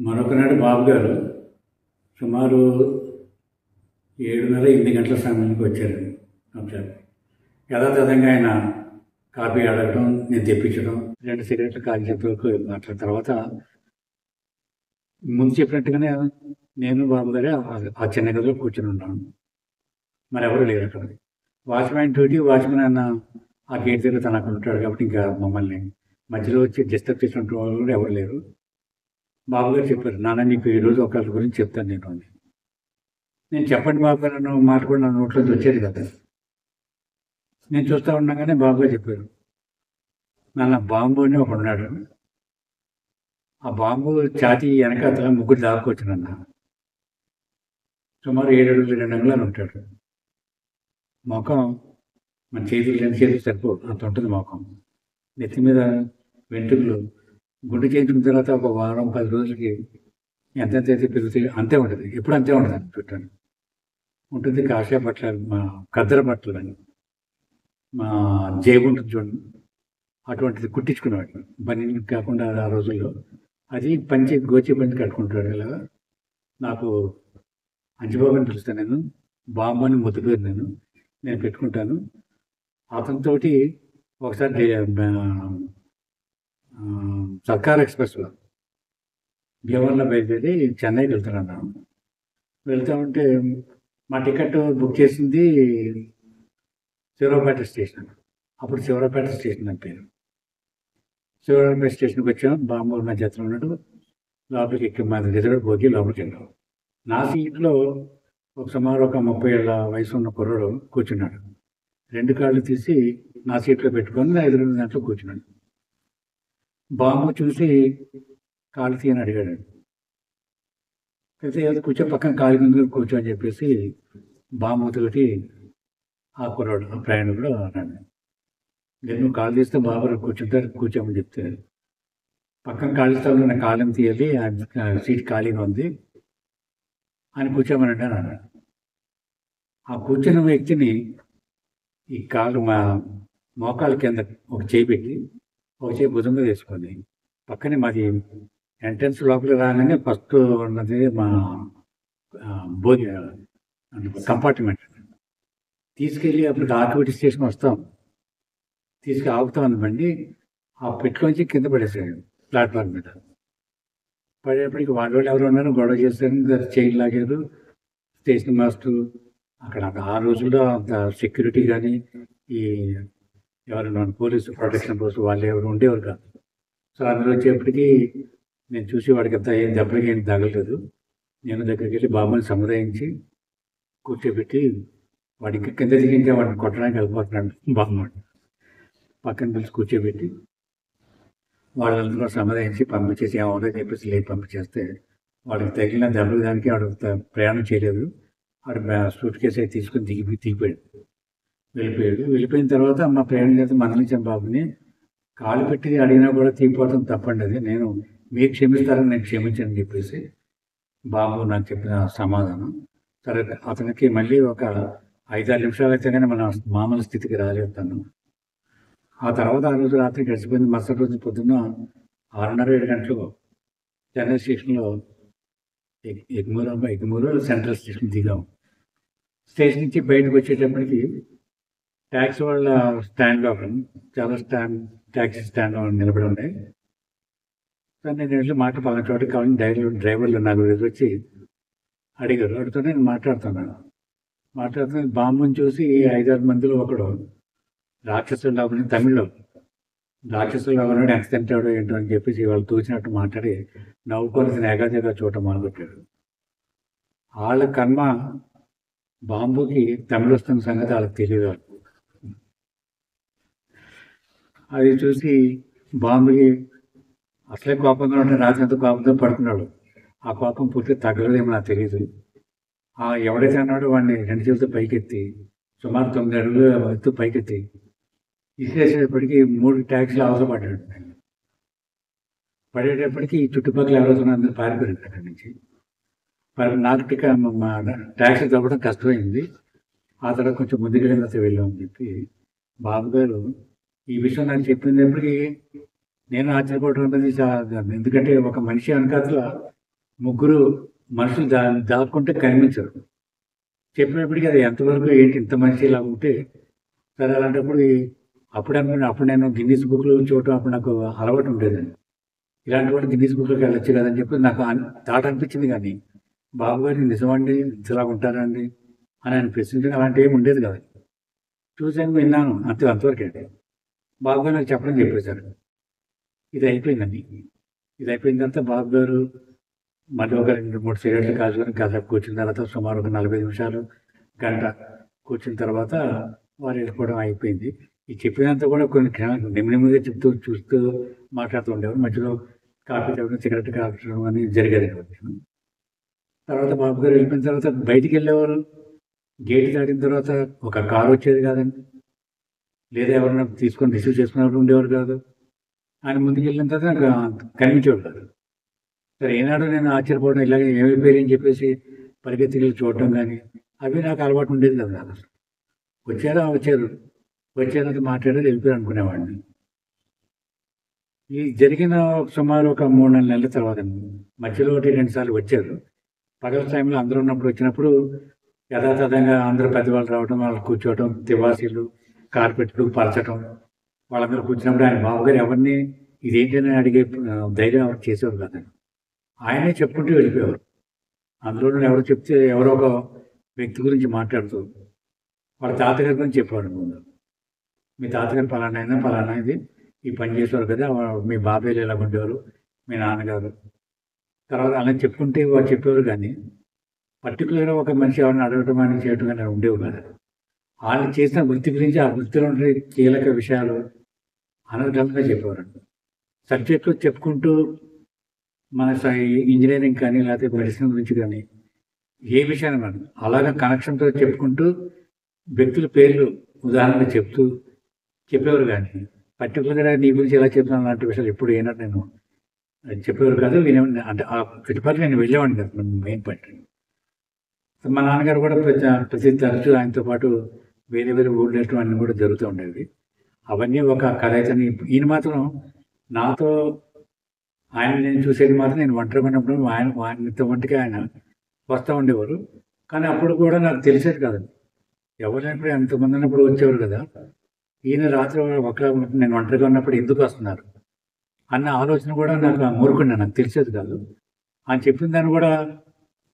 మరొకనాడు బాబు గారు సుమారు ఏడున్నర ఎనిమిది గంటల సమయానికి వచ్చారు అంశాలు యథాతథంగా ఆయన కాఫీ అడగడం నేను తెప్పించడం రెండు సిగరెట్లు కాల్ వరకు అట్లా తర్వాత ముందు చెప్పినట్టుగానే నేను బాబు గారే ఆ- చిన్న గదిలో కూర్చొని ఉన్నాను మరి ఎవరు లేరు అక్కడ. వాచ్మ్యాన్ డ్యూటీ వాచ్మెన్ అన్న ఆ గేట్ దగ్గర తను అక్కడ ఉంటాడు కాబట్టి ఇంకా మమ్మల్ని మధ్యలో వచ్చి డిస్టర్బ్ చేసినటువంటి వాళ్ళు కూడా ఎవరు లేరు. బాబుగారు చెప్పారు నాన్న నీకు ఈరోజు ఒకరి గురించి చెప్తాను నేను అని నేను చెప్పండి బాబు గారు అన్న మాట కూడా నా నోట్లోంచి వచ్చేది కదా. నేను చూస్తూ ఉండగానే బాబుగారు చెప్పారు నాన్న బాంబు అని ఒక ఉన్నాడు. ఆ బాంబు ఛాతీ వెనకాతల ముగ్గురు దాక్కొచ్చినన్న సుమారు ఏడు అడుగులు రెండు అంగుళాలు ఉంటాడు. మొఖం మన చేతులు రెండు చేతులు సరిపో అంత ఉంటుంది మొఖం నెత్తి మీద వెంట్రుకలు గుండె చేయించిన తర్వాత ఒక వారం పది రోజులకి ఎంతెంత అయితే పెరుగుతాయి అంతే ఉంటుంది. ఎప్పుడు అంతే ఉంటుంది అని చుట్టాను ఉంటుంది కాషాయ బట్టలు మా కద్దర బట్టలు అని. మా జేబు ఉంటుంది చూడండి. అటువంటిది కుట్టించుకునేవాడు బని కాకుండా ఆ రోజుల్లో. అది పంచి గోచి పంచి కట్టుకుంటాడు ఇలా నాకు అంజబాబు అని పిలుస్తాను నేను. బాంబు అని ముద్దు పేరు నేను. నేను పెట్టుకుంటాను. అతనితోటి ఒకసారి సర్కార్ ఎక్స్ప్రెస్లో భీమవరంలో బయలుదేరి చెన్నైకి వెళ్తున్నాను వెళ్తా ఉంటే మా టికెట్ బుక్ చేసింది శివరాపేట స్టేషన్. అప్పుడు శివరాపేట స్టేషన్ అని పేరు. శివరాపేట స్టేషన్కి వచ్చాం బాంబు నా చేతిలో ఉన్నాడు లోపలికి ఎక్కి మా రిజర్వ్ పోగి లోపలికి వెళ్ళాం. నా సీట్లో ఒక సుమారు ఒక ముప్పై ఏళ్ళ వయసు ఉన్న కుర్రాడు కూర్చున్నాడు. రెండు కాళ్ళు తీసి నా సీట్లో పెట్టుకొని నా ఎదురు దాంట్లో కూర్చున్నాడు. బాంబు చూసి కాలు తీయని అడిగాడు. అయితే ఏదో కూర్చో పక్కన కాలు కింద కూర్చో అని చెప్పేసి బాంబుతోటి ఆ కుర్రాడు ఆ ప్రయాణికుడు అన్నాడు. నేను కాలు తీస్తే బాబు కూర్చుంటారు కూర్చోమని చెప్తే పక్కన కాలు స్థలంలో నా కాలం తీయాలి ఆ సీట్ ఖాళీగా ఉంది అని కూర్చోమని అని అన్నాడు. ఆ కూర్చున్న వ్యక్తిని ఈ కాలు మా మోకాల కింద ఒక చేయి పెట్టి ఒక భుజం మీద వేసుకుంది పక్కనే మాది ఎంట్రన్స్ లోపలికి రాగానే ఫస్ట్ ఉన్నది మా ఆ, భోగి కంపార్ట్మెంట్. తీసుకెళ్ళి అప్పుడు ఆర్టివిటీ స్టేషన్ వస్తాం. తీసుకు ఆగుతాం ఉంది బండి ఆ పెట్టులోంచి కింద పడేసాడు ప్లాట్ఫామ్ మీద. పడేటప్పటికి వాళ్ళ వాళ్ళు ఎవరు ఉన్నారు గొడవ చేశారు చైన్ లాగారు స్టేషన్ మాస్టర్. అక్కడ ఆ రోజుల్లో అంత సెక్యూరిటీ కానీ ఈ ఎవరైనా పోలీసు ప్రొటెక్షన్ కోసం వాళ్ళు ఎవరు ఉండేవారు కాదు. సో అందులో వచ్చేప్పటికీ నేను చూసి వాడికి అంత ఏం దెబ్బలకి ఏం తగలలేదు. నేను దగ్గరికి వెళ్ళి బామ్మని సముదాయించి కూర్చోబెట్టి వాడికి కింద దిగి ఇంకా వాడిని కొట్టడానికి వెళ్ళిపోతున్నాడు బామ్మని పక్కన పిలిచి కూర్చోబెట్టి వాళ్ళందరూ సమాధానించి పంపించేసి ఏమవుతుందో చెప్పేసి లేచి పంపించేస్తే వాడికి తగిలిన దెబ్బలు దానికి వాడు త- ప్రయాణం చేయలేదు. వాడు సూట్ కేసు అయితే తీసుకుని దిగి దిగిపోయాడు. వెళ్ళిపోయాడు. వెళ్ళిపోయిన తర్వాత మా ప్రయాణం చేస్తే మరణించాం బాబుని. కాలు పెట్టి అడిగినా కూడా తీపోవటం తప్పండి అది. నేను మీరు క్షమిస్తారని నేను క్షమించని చెప్పేసి బాబు నాకు చెప్పిన సమాధానం. సరే అతనికి మళ్ళీ ఒక ఐదారు నిమిషాలు అయితే కానీ మన మామూలు స్థితికి రాలేదు తను. ఆ తర్వాత ఆ రోజు రాత్రి గడిచిపోయింది. మరుసటి రోజు పొద్దున్న ఆరున్నర ఏడు గంటలు చెన్నై స్టేషన్లో ఎగ్- ఎగ్మూరు ఎగ్మూరు సెంట్రల్ స్టేషన్ దిగాం. స్టేషన్ నుంచి బయటకు వచ్చేటప్పటికి ట్యాక్సీ వాళ్ళ స్టాండ్లో చాలా స్టాండ్ ట్యాక్సీ స్టాండ్ నిలబడి ఉన్నాయి కానీ నేను వెళ్ళి మాట పలానా చోట కావాలి డ్రైవర్ డ్రైవర్లు నాకు ఎదురు వచ్చి అడిగారు. అడుగుతూ నేను మాట్లాడుతున్నాను. మాట్లాడుతున్న బాంబుని చూసి ఐదారు మందిలో ఒకడు రాక్షసుడు లాభం తమిళ్ళో. రాక్షసులు ఎవరైనా యాక్సిడెంట్ అవడం ఏంటో అని చెప్పేసి వాళ్ళు తూచినట్టు మాట్లాడి నవ్వుకోవాల్సిన ఏకాదిగా చూడటం మొదలుపెట్టాడు వాళ్ళ కర్మ బాంబుకి తమిళ వస్తున్న సంగతి వాళ్ళకి తెలియదు. అది చూసి బాంబుకి అసలే కోపంగా ఉంటే రాత్రి కోపంతో పడుతున్నాడు ఆ కోపం పూర్తి తగ్గలేదేమో నాకు తెలియదు ఆ ఎవడైతే అన్నాడో వాడిని రెండు చేతులతో పైకెత్తి సుమారు తొమ్మిది అడుగులు ఎత్తు పైకెత్తి ఇసిరేసేటప్పటికి మూడు ట్యాక్సీలు అవసరం పడ్డాడు పడేటప్పటికి ఈ చుట్టుపక్కల ఎవరైతే అందరూ పారిపోయారు అక్కడి నుంచి. మరి నాకు ట్యాక్సీ తవ్వడం కష్టమైంది. ఆ తర్వాత కొంచెం ముందుకెళ్ళిన తర్వాత వెళ్ళామని చెప్పి బాబు గారు ఈ విషయం నాకు చెప్పినప్పటికీ నేను ఆశ్చర్యపోవడం అనేది ఎందుకంటే ఒక మనిషి వెనకాతల ముగ్గురు మనుషులు దా దాక్కుంటే కనిపించరు. చెప్పినప్పటికీ అది ఎంతవరకు ఏంటి ఇంత మనిషి ఇలా ఉంటే సరే అలాంటప్పుడు ఈ- అప్పుడు అప్పుడు నేను గిన్నీస్ బుక్లో చూడటం అప్పుడు నాకు అలవాటు ఉండేదండి. ఇలాంటి వాళ్ళు గిన్నీస్ బుక్లోకి వెళ్ళొచ్చు కదని చెప్పి నాకు తాట థాట్ అనిపించింది కానీ బాబు గారు నిజమండి ఇంతలా ఉంటారండి అని ఆయన ప్రశ్నించడం అలాంటి ఏమి ఉండేది కదా. చూశాను విన్నాను అంతే అంతవరకు అండి. బాబు గారు నాకు చెప్పడం చెప్పేశారు ఇది అయిపోయిందండి. ఇది అయిపోయిన తర్వాత బాబు గారు మళ్ళీ ఒక రెండు మూడు సిగరెట్లు కాల్చుకొని కాసేపు కూర్చున్న తర్వాత సుమారు ఒక నలభై నిమిషాలు గంట కూర్చున్న తర్వాత వారు వెళ్ళిపోవడం అయిపోయింది. ఈ చెప్పినంత కూడా కొన్ని నిమ్మిగా చెప్తూ చూస్తూ మాట్లాడుతూ ఉండేవారు. మధ్యలో కాఫీ తాగడం సిగరెట్ కాల్చడం అని జరిగేది తర్వాత బాబు గారు వెళ్ళిపోయిన తర్వాత బయటికి వెళ్ళేవారు. గేట్ దాటిన తర్వాత ఒక కారు వచ్చేది కాదండి. లేదా ఎవరైనా తీసుకొని రిసీవ్ చేసుకున్నప్పుడు ఉండేవారు కాదు. ఆయన ముందుకు వెళ్ళిన తర్వాత నాకు కనిపించేవాడు కాదు. సరే ఏనాడు నేను ఆశ్చర్యపోవడం ఇలాగే ఏమైపోయారు అని చెప్పేసి పరిగెత్తి చూడటం కానీ అవి నాకు అలవాటు ఉండేది కదా నాకు అసలు. వచ్చారా వచ్చారు. వచ్చారంత మాట్లాడారు వెళ్ళిపోయారు అనుకునేవాడిని. ఈ జరిగిన సుమారు ఒక మూడు నాలుగు నెలల తర్వాత మధ్యలో ఒకటి రెండు సార్లు వచ్చారు. పగల టైంలో అందరూ ఉన్నప్పుడు వచ్చినప్పుడు యథాతథంగా అందరూ పెద్దవాళ్ళు రావడం వాళ్ళు కూర్చోవడం తివాసీలు కార్పెట్లు పరచడం వాళ్ళందరూ కూర్చున్నప్పుడు ఆయన బావగారు ఎవరిని ఇదేంటని అడిగే ధైర్యం ఎవరు చేసేవారు కాదండి. ఆయనే చెప్పుకుంటూ వెళ్ళిపోయేవారు. అందులో ఎవరు చెప్తే ఎవరో ఒక వ్యక్తి గురించి మాట్లాడుతూ వాళ్ళ తాతగారి గురించి చెప్పేవాడు ముందు మీ తాతగారు పలానా అయినా పలానా ఇది ఈ పని చేసేవారు కదా మీ బాబాయ్లు ఎలా ఉండేవారు మీ నాన్నగారు. తర్వాత అలా చెప్పుకుంటే వారు చెప్పేవారు కానీ పర్టికులర్గా ఒక మనిషి ఎవరిని అడగటం అని చేయటం కానీ ఉండేవి కదా. వాళ్ళు చేసిన వృత్తి గురించి ఆ వృత్తిలో ఉండే కీలక విషయాలు అనర్గంగా చెప్పేవారు. సబ్జెక్టులు చెప్పుకుంటూ మన స- ఇంజనీరింగ్ కానీ లేకపోతే మెడిసిన్ గురించి కానీ ఏ విషయాన్ని మనం అలాగా కనెక్షన్తో చెప్పుకుంటూ వ్యక్తుల పేర్లు ఉదాహరణగా చెప్తూ చెప్పేవారు కానీ పర్టికులర్గా నీ గురించి ఎలా చెప్తున్నాను అలాంటి విషయాలు ఎప్పుడు ఏనాడు నేను చెప్పేవారు కాదు. వినే అంటే ఆ చుట్టుపక్కల నేను వెళ్ళేవాడిని కదా మెయిన్ పాయింట్. మా నాన్నగారు కూడా ప్రతి ప్రతి తరచూ ఆయనతో పాటు వేరే వేరే ఊళ్ళు అన్నీ కూడా జరుగుతూ ఉండేవి. అవన్నీ ఒక కథ అయితే ఈయన మాత్రం నాతో ఆయన నేను చూసేది మాత్రం నేను ఒంటరిగా ఉన్నప్పుడు ఆయన ఆయనతో వంటికి ఆయన వస్తూ ఉండేవారు. కానీ అప్పుడు కూడా నాకు తెలిసేది కాదు. ఎవరైనప్పుడు ఎంతమంది ఉన్నప్పుడు వచ్చేవారు కదా. ఈయన రాత్రి ఒక నేను ఒంటరిగా ఉన్నప్పుడు ఎందుకు వస్తున్నారు? అన్న ఆలోచన కూడా నాకు మూరుకున్నా నాకు తెలిసేది కాదు. ఆయన చెప్పిన దాన్ని కూడా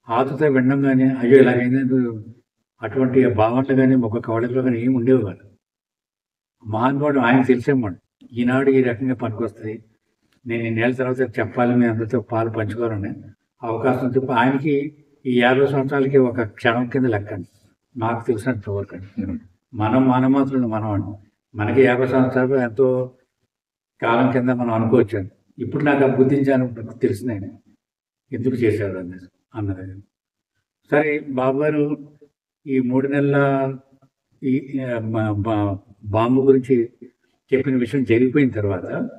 ఆతతో వినడం కానీ అయ్యో ఇలాగైంది అటువంటి భావనలు కానీ ఒక కవళికలు కానీ ఏమి ఉండేవి కాదు. మహానుభావుడు ఆయన తెలిసేవాడు. ఈనాడు ఈ రకంగా పనికొస్తుంది. నేను ఇన్నేళ్ళ తర్వాత చెప్పాలి మీ అందరితో పాలు పంచుకోవాలని అవకాశం చెప్పి ఆయనకి ఈ యాభై సంవత్సరాలకి ఒక క్షణం కింద లెక్కండి నాకు తెలిసినంత వరకు అండి. మనం మానమాత్రులు మనం అండి. మనకి యాభై సంవత్సరాలు ఎంతో కాలం కింద మనం అనుకోవచ్చు. ఇప్పుడు నాకు ఆ బుద్ధించాను తెలిసింది ఎందుకు చేశారు అన్నది. అన్నది సరే బాబు గారు ఈ మూడు నెలల ఈ బాంబు గురించి చెప్పిన విషయం జరిగిపోయిన తర్వాత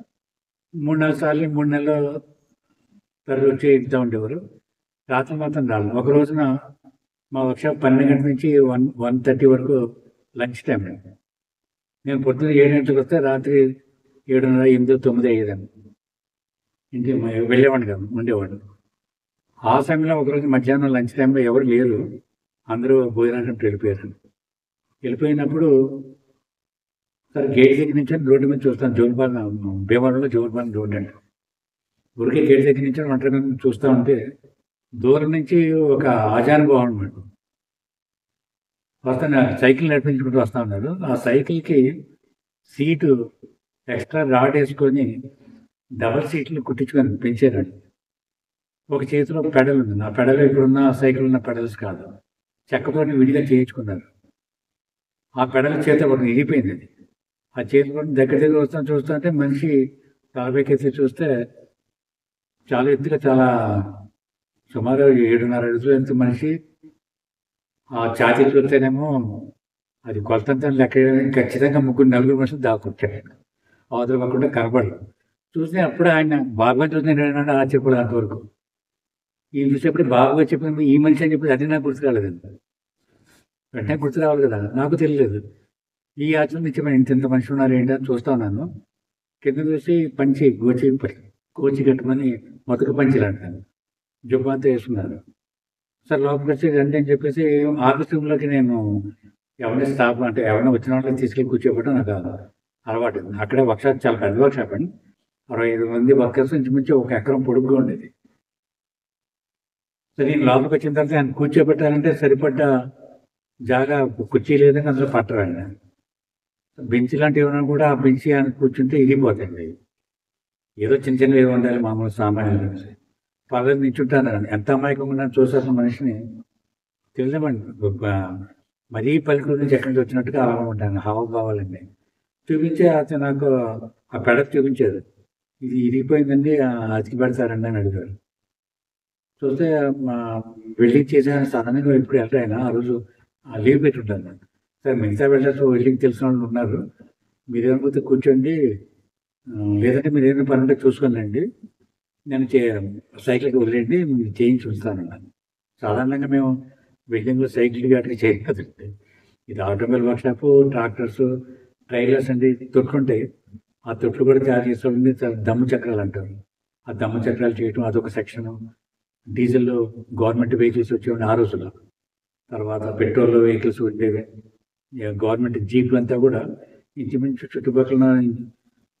మూడు నాలుగు సార్లు మూడు నెలలు తరలి వచ్చి ఇంట్లో ఉండేవారు. రాత్రి మాత్రం రాలేదు. ఒక రోజున మా వర్క్షాప్ పన్నెండు గంటల నుంచి వన్ వన్ థర్టీ వరకు లంచ్ టైం. నేను పొద్దున్న ఏడు గంటలకు వస్తే రాత్రి ఏడున్నర ఎనిమిది తొమ్మిది అయ్యేదాన్ని. ఇంటి వెళ్ళేవాడిని కాదు ఉండేవాడిని. ఆ సమయంలో ఒకరోజు మధ్యాహ్నం లంచ్ టైంలో ఎవరు లేరు. అందరూ భోజనానికి వెళ్ళిపోయారు వెళ్ళిపోయినప్పుడు సరే గేట్ దగ్గర నుంచి రోడ్డు మీద చూస్తాను జోన్పాలెం భీమవరంలో జోన్పాలెం రోడ్డు అండి. ఊరికే గేట్ దగ్గర నుంచి ఒంటరిగా చూస్తూ ఉంటే దూరం నుంచి ఒక ఆజానుభావం అనమాట వస్తాను సైకిల్ నడిపించుకుంటూ వస్తా ఉన్నారు. ఆ సైకిల్కి సీటు ఎక్స్ట్రా రాడ్ వేసుకొని డబల్ సీట్లు కుట్టించుకొని పెంచారండి. ఒక చేతిలో పెడల్ ఉంది ఆ పెడల్ ఇప్పుడున్న సైకిల్ ఉన్న పెడల్స్ కాదు. చెక్కతోటి విడిగా చేయించుకున్నారు. ఆ పెడల చేత ఒకటి నిలిపోయింది అది. ఆ చేతిలో దగ్గర దగ్గర వస్తాను చూస్తుంటే మనిషి తలపైకేసి చూస్తే చాలా ఎత్తుగా చాలా సుమారు ఏడున్నర అడుగులు ఎంత మనిషి. ఆ ఛాతీ చూస్తేనేమో అది కొలతంతా లెక్క ఖచ్చితంగా ముగ్గురు నలుగురు మనుషులు దాక్కొచ్చారు అవతల పక్కకుండా కనపడలేదు చూసిన అప్పుడు ఆయన బాగా చూసిన ఆశ్చర్యపడదు అంతవరకు. ఈ చూసేప్పుడు బాబుగా చెప్పింది ఈ మనిషి అని చెప్పి అది నాకు గుర్తు రాలేదండి వెంటనే గుర్తు రావాలి కదా నాకు తెలియలేదు. ఈ ఆచరణ నిత్యమైన ఇంత ఇంత మనిషి ఉన్నారు ఏంటి అని చూస్తా ఉన్నాను. కింద చూసి పంచి గోచి కోచి కట్టమని మొదటి పంచిలు అంటాను జుబ్బా అంతా వేసుకున్నారు. సార్ లోపలికి వచ్చి రండి అని చెప్పేసి ఆఫీస్ రూమ్లోకి నేను ఎవరిని స్టాఫ్ అంటే ఎవరిని వచ్చిన వాళ్ళని తీసుకెళ్ళి కూర్చోబెట్టడం నాకు అలవాటు. అక్కడే వర్క్షాప్ చాలా పెద్ద వర్క్షాప్ అండి. అరవై ఐదు మంది వర్కర్స్ మించి ఒక ఎకరం పొడుగుగా ఉండేది. సరే నేను లోపలికి వచ్చిన తర్వాత ఆయన కూర్చోబెట్టాలంటే సరిపడ్డ జాగా కుర్చీ లేదని అందులో పట్టరండి. బెంచ్ లాంటివి ఏమైనా కూడా ఆ బెంచ్ ఆయన కూర్చుంటే ఇరిగిపోతాయండి. ఏదో చిన్న చిన్నవి ఉండాలి మామూలు సామాన్యులు పగలు నించుంటాను. ఎంత అమాయకంగా ఉన్నాను చూసాను మనిషిని తెలియమండి మరీ పల్లెటూరు నుంచి ఎక్కడి నుంచి వచ్చినట్టుగా అలా ఉంటాను హావభావాలండి. చూపించే అతను నాకు ఆ పెడకు చూపించారు ఇది ఇరిగిపోయిందండి అతికి పెడతారండి అని అడిగారు. చూస్తే మా వెల్డింగ్ చేసాను సాధారణంగా ఇప్పుడు వెళ్తాయన ఆ రోజు ఆ లీవ్ పెట్టుంటాను సార్ మిగతా వెళ్ళారు వెల్డింగ్ తెలిసిన వాళ్ళు ఉన్నారు. మీరు కూర్చోండి. లేదంటే మీరు ఏమైనా పని ఉంటే చూసుకోండి నేను చే సైకిల్కి వదిలేండి మీరు చేయించి ఉంచుతాను అన్నాను సాధారణంగా మేము వెల్డింగ్లో సైకిల్ గట్రా చేయం ఇది ఇది ఆటోమొబైల్ వర్క్షాప్ ట్రాక్టర్స్ ట్రైలర్స్ అండి. తొట్లుంటాయి ఆ తొట్లు కూడా తయారు చేసుకోండి దమ్ము చక్రాలు అంటారు. ఆ దమ్ము చక్రాలు చేయటం అదొక సెక్షను డీజిల్ గవర్నమెంట్ వెహికల్స్ వచ్చేవాడి ఆ రోజుల్లో. తర్వాత పెట్రోల్ వెహికల్స్ ఉండేవి. గవర్నమెంట్ జీప్లు అంతా కూడా ఇంచుమించు చుట్టుపక్కల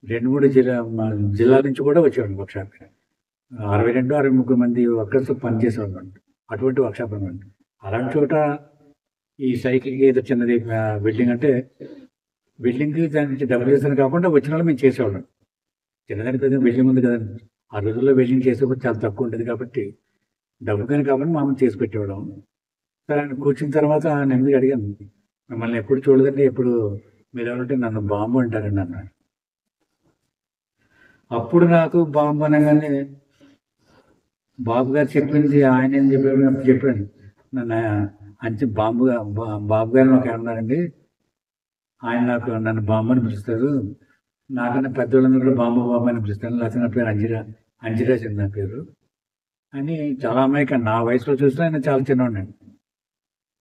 రెండు మూడు జిల్లా మా జిల్లాల నుంచి కూడా వచ్చేవాడు వర్క్షాప్. అరవై రెండు అరవై ముగ్గురు మంది వర్కర్స్ పనిచేసేవాళ్ళు. అటువంటి వర్క్షాప్ అనమాట అలాంటి చోట ఈ సైకిల్కి ఏదో చిన్నది బిల్డింగ్ అంటే బిల్డింగ్కి దాని నుంచి డబ్బులు చేసాను కాకుండా వచ్చిన వాళ్ళు మేము చేసేవాళ్ళం. చిన్నదానికి పెద్ద బిల్డింగ్ ఉంది కదండి. ఆ రోజుల్లో బిల్డింగ్ చేసేప్పుడు చాలా తక్కువ ఉండేది కాబట్టి డబ్బు కానీ కాబట్టి మామూలు చేసి పెట్టేవాళ్ళం. సరే ఆయన కూర్చున్న తర్వాత నెమ్మదిగా అడిగాను మిమ్మల్ని ఎప్పుడు చూడదండి ఎప్పుడు మీరు ఎవరంటే నన్ను బాంబు అంటారండి అన్నాడు. అప్పుడు నాకు బాంబు అనగానే బాబు గారు చెప్పింది ఆయన ఏం చెప్పాడు చెప్పాడు. నన్ను అంచె బాంబు బా- బాబు గారు నాకు ఏమన్నారండి ఆయన నాకు నన్ను బాంబు అని పిలుస్తారు. నాకన్నా పెద్దవాళ్ళందరూ కూడా బాంబు బాబు అని పిలుస్తాను లేకపోతే నా పేరు అంజిరా అంజిరాజ్ అని నా పేరు. అని చాలా అమాయక నా వయసులో చూస్తే ఆయన చాలా చిన్నవాడిని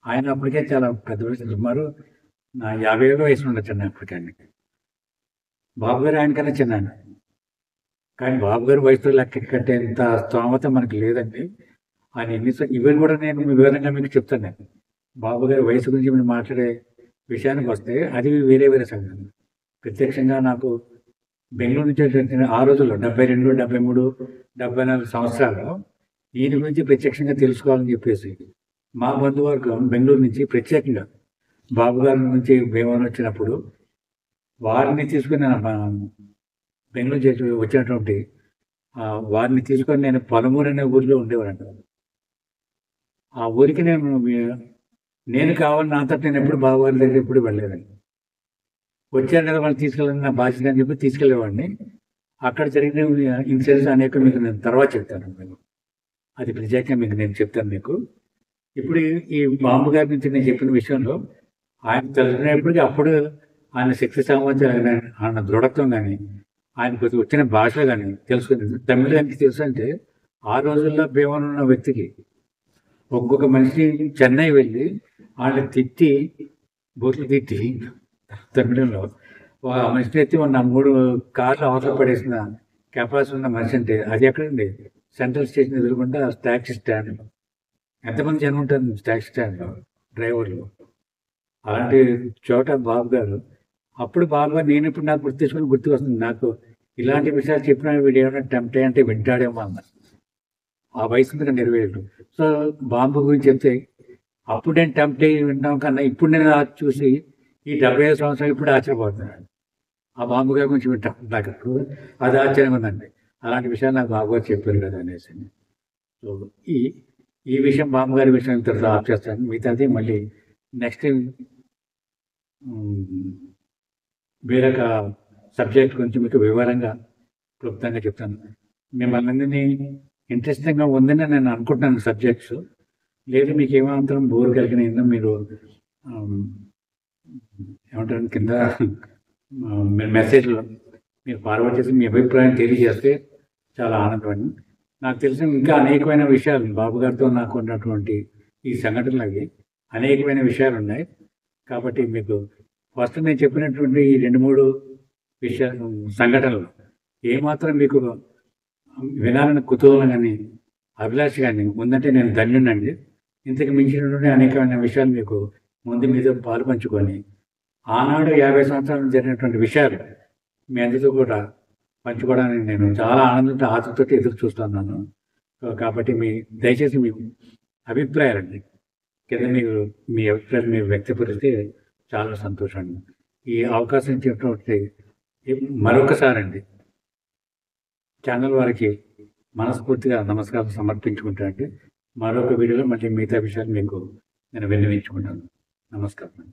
ఆయన అప్పటికే చాలా పెద్ద వయసు సుమారు నా యాభై ఏళ్ళ వయసు ఉండొచ్చండి అప్పటికే ఆయనకి. బాబు గారు ఆయనకన్నా చిన్న కానీ బాబు గారి వయసులో లెక్క కట్టేంత స్తోమత మనకి లేదండి. ఆయన ఎన్ని ఇవన్నీ కూడా నేను వివరంగా మీకు చెప్తాను నేను. బాబు గారి వయసు గురించి మీరు మాట్లాడే విషయానికి వస్తే అది వేరే వేరే సంగతి. ప్రత్యక్షంగా నాకు బెంగళూరు నుంచి ఆ రోజుల్లో డెబ్బై రెండు డెబ్బై మూడు డెబ్బై నాలుగు సంవత్సరాలు ఈయన గురించి ప్రత్యక్షంగా తెలుసుకోవాలని చెప్పేసి మా బంధువర్గం బెంగళూరు నుంచి ప్రత్యేకంగా బాబు గారి నుంచి భీమవరం వచ్చినప్పుడు వారిని తీసుకుని బెంగళూరు చేసి వచ్చినటువంటి వారిని తీసుకొని నేను పొలమూరు అనే ఊరిలో ఉండేవాడంట ఆ ఊరికి నేను నేను కావాలని అంతటి నేను ఎప్పుడు బాబుగారి దగ్గర ఎప్పుడు వెళ్ళలేదండి. వచ్చాను కదా వాళ్ళు తీసుకెళ్ళాలని నా బాధ్యత అని చెప్పి తీసుకెళ్ళేవాడిని. అక్కడ జరిగిన ఇన్సిడెంట్స్ అనేక మీకు నేను తర్వాత చెప్తాను. అది ప్రత్యేకంగా మీకు నేను చెప్తాను మీకు. ఇప్పుడు ఈ- బాంబు గారి నుంచి నేను చెప్పిన విషయంలో ఆయన తెలుసుకునేప్పటికీ అప్పుడు ఆయన శక్తి సామర్థ్యాలు ఆయన దృఢత్వం కానీ ఆయన కొద్దిగా వచ్చిన భాష కానీ తెలుసుకుంది తమిళానికి తెలుసు అంటే ఆ రోజుల్లో భీమన్ ఉన్న వ్యక్తికి ఒక్కొక్క మనిషి చెన్నై వెళ్ళి వాళ్ళని తిట్టి బూట్లు తిట్టి తమిళంలో ఆ మనిషిని ఎత్తి ఉన్న మూడు కార్లు అవసరం పడేసిన కెపాసిటీ ఉన్న మనిషి అంటే అది ఎక్కడండి? సెంట్రల్ స్టేషన్ ఎదురుకుండా ట్యాక్సీ స్టాండ్. ఎంతమంది జనం ఉంటారు ట్యాక్సీ స్టాండ్లో డ్రైవర్లు. అలాంటి చోట బాబు గారు. అప్పుడు బాబు గారు నేను ఇప్పుడు నాకు గుర్తు తెచ్చుకొని గుర్తుకు వస్తుంది. నాకు ఇలాంటి విషయాలు చెప్పిన వీడు ఏమైనా టెంప్ట్ అంటే వింటాడేమో అన్న. ఆ వయసు మీద ఇరవై ఏళ్ళు. సో బాంబు గురించి చెప్తే అప్పుడు నేను టెంప్ట్ అయ్యి వింటాం కన్నా ఇప్పుడు నేను చూసి ఈ డెబ్బై ఐదు సంవత్సరాలు ఇప్పుడు ఆశ్చర్యపోతున్నాను. ఆ బాంబు గారి గురించి వింటాం. నాకు అది ఆశ్చర్యం ఉందండి అలాంటి విషయాలు నాకు బాబు గారు చెప్పారు కదా అనేసి. సో ఈ ఈ విషయం బాంబు గారి విషయం ఇంతటితో ఆఫ్ చేస్తాను. మిగతాది మళ్ళీ నెక్స్ట్ వేరొక సబ్జెక్ట్ గురించి మీకు వివరంగా క్లుప్తంగా చెప్తాను. మిమ్మల్ని అందరినీ ఇంట్రెస్టింగ్గా ఉందని నేను అనుకుంటున్నాను సబ్జెక్ట్స్. లేదు మీకు ఏమాత్రం బోర్ కలిగిన మీరు ఏమంటారు కింద మెసేజ్లో మీరు ఫార్వర్డ్ చేసి మీ అభిప్రాయం తెలియజేస్తే చాలా ఆనందం నాకు తెలిసిన ఇంకా అనేకమైన విషయాలు బాబు గారితో నాకు ఉన్నటువంటి ఈ సంఘటనలు అవి అనేకమైన విషయాలు ఉన్నాయి. కాబట్టి మీకు ఫస్ట్ నేను చెప్పినటువంటి ఈ రెండు మూడు విషయాలు సంఘటనలు ఏమాత్రం మీకు వినాలని కుతూహలం కానీ అభిలాష కానీ ఉందంటే నేను ధన్యునండి ఇంతకు మించినటువంటి అనేకమైన విషయాలు మీకు ముందు మీద పాలు పంచుకొని ఆనాడు యాభై సంవత్సరాలు జరిగినటువంటి విషయాలు మీ అందరితో కూడా పంచుకోవడానికి నేను చాలా ఆనందంతో ఆతృతో ఎదురు చూస్తున్నాను కాబట్టి మీ దయచేసి మీ అభిప్రాయాలండి. కింద మీరు మీ అభిప్రాయాలు మీరు వ్యక్తపరిస్తే చాలా సంతోషం. అండి ఈ అవకాశం ఇచ్చినటువంటి మరొకసారి అండి ఛానల్ వారికి మనస్ఫూర్తిగా నమస్కారం సమర్పించుకుంటానండి మరొక వీడియోలో మళ్ళీ మిగతా విషయాలు మీకు నేను విన్నవించుకుంటాను. నమస్కారం